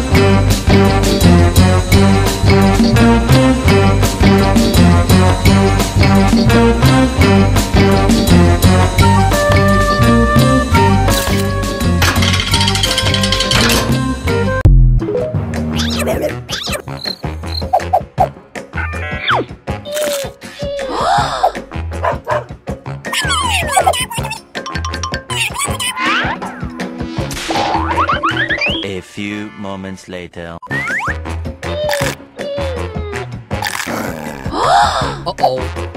Oh! Few moments later. Uh-oh.